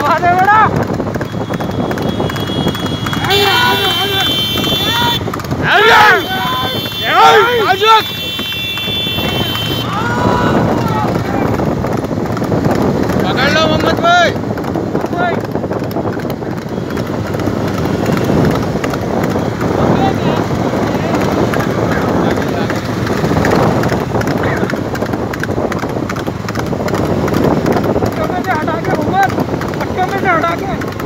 हवा दे बड़ा पकड़ लो मोहम्मद भाई। Come on.